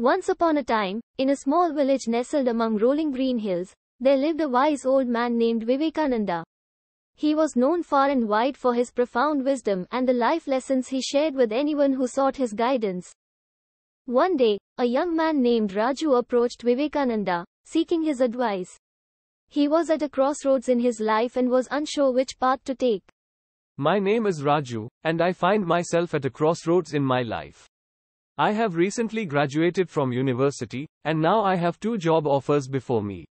Once upon a time, in a small village nestled among rolling green hills, there lived a wise old man named Vivekananda. He was known far and wide for his profound wisdom and the life lessons he shared with anyone who sought his guidance. One day, a young man named Raju approached Vivekananda, seeking his advice. He was at a crossroads in his life and was unsure which path to take. My name is Raju, and I find myself at a crossroads in my life. I have recently graduated from university, and now I have two job offers before me.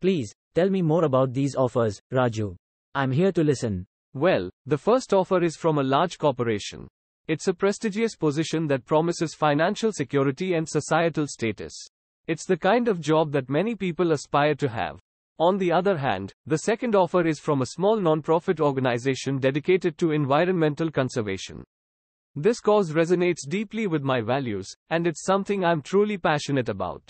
Please, tell me more about these offers, Raju. I'm here to listen. Well, the first offer is from a large corporation. It's a prestigious position that promises financial security and societal status. It's the kind of job that many people aspire to have. On the other hand, the second offer is from a small non-profit organization dedicated to environmental conservation. This cause resonates deeply with my values, and it's something I'm truly passionate about.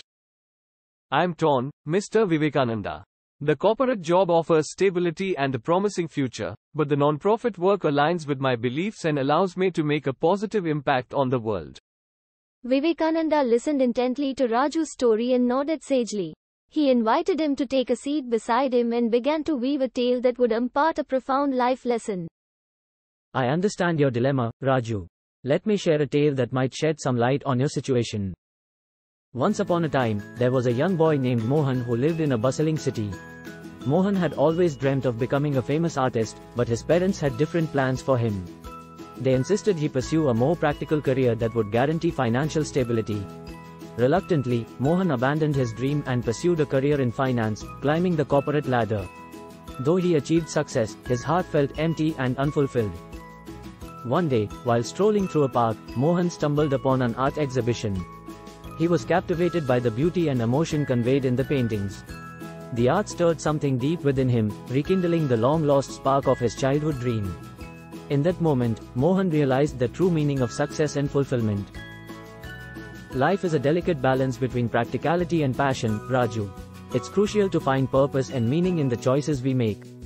I'm torn, Mr. Vivekananda. The corporate job offers stability and a promising future, but the non-profit work aligns with my beliefs and allows me to make a positive impact on the world. Vivekananda listened intently to Raju's story and nodded sagely. He invited him to take a seat beside him and began to weave a tale that would impart a profound life lesson. I understand your dilemma, Raju. Let me share a tale that might shed some light on your situation. Once upon a time, there was a young boy named Mohan who lived in a bustling city. Mohan had always dreamt of becoming a famous artist, but his parents had different plans for him. They insisted he pursue a more practical career that would guarantee financial stability. Reluctantly, Mohan abandoned his dream and pursued a career in finance, climbing the corporate ladder. Though he achieved success, his heart felt empty and unfulfilled. One day, while strolling through a park, Mohan stumbled upon an art exhibition. He was captivated by the beauty and emotion conveyed in the paintings. The art stirred something deep within him, rekindling the long-lost spark of his childhood dream. In that moment, Mohan realized the true meaning of success and fulfillment. Life is a delicate balance between practicality and passion, Raju. It's crucial to find purpose and meaning in the choices we make.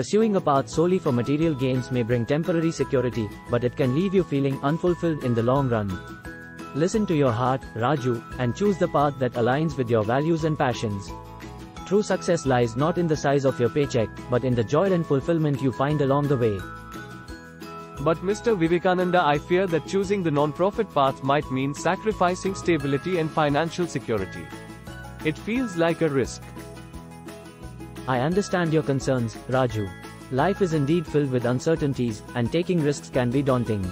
Pursuing a path solely for material gains may bring temporary security, but it can leave you feeling unfulfilled in the long run. Listen to your heart, Raju, and choose the path that aligns with your values and passions. True success lies not in the size of your paycheck, but in the joy and fulfillment you find along the way. But Mr. Vivekananda, I fear that choosing the non-profit path might mean sacrificing stability and financial security. It feels like a risk. I understand your concerns, Raju. Life is indeed filled with uncertainties, and taking risks can be daunting.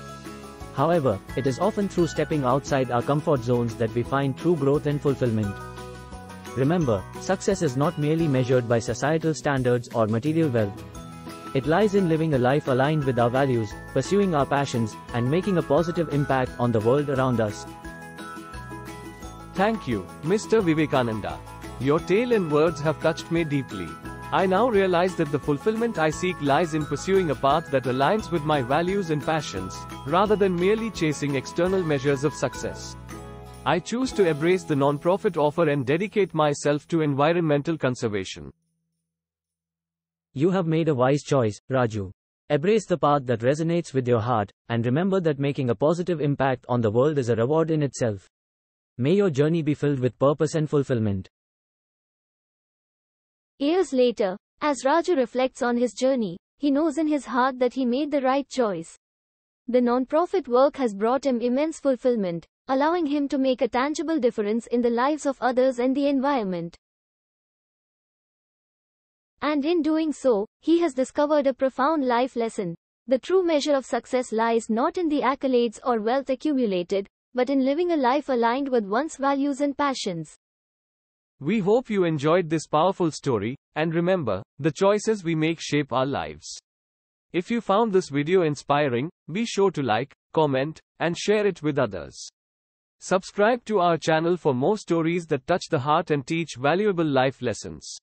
However, it is often through stepping outside our comfort zones that we find true growth and fulfillment. Remember, success is not merely measured by societal standards or material wealth. It lies in living a life aligned with our values, pursuing our passions, and making a positive impact on the world around us. Thank you, Mr. Vivekananda. Your tale and words have touched me deeply. I now realize that the fulfillment I seek lies in pursuing a path that aligns with my values and passions, rather than merely chasing external measures of success. I choose to embrace the non-profit offer and dedicate myself to environmental conservation. You have made a wise choice, Raju. Embrace the path that resonates with your heart, and remember that making a positive impact on the world is a reward in itself. May your journey be filled with purpose and fulfillment. Years later, as Raju reflects on his journey, he knows in his heart that he made the right choice. The non-profit work has brought him immense fulfillment, allowing him to make a tangible difference in the lives of others and the environment. And in doing so, he has discovered a profound life lesson. The true measure of success lies not in the accolades or wealth accumulated, but in living a life aligned with one's values and passions. We hope you enjoyed this powerful story, and remember, the choices we make shape our lives. If you found this video inspiring, be sure to like, comment, and share it with others. Subscribe to our channel for more stories that touch the heart and teach valuable life lessons.